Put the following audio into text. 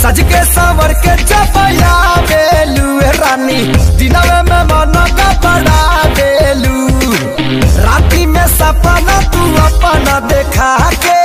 सज के सावर के चपया बेलू रानी। दिन में मन का बड़ा बेलू। राती में सपना तू अपना देखा के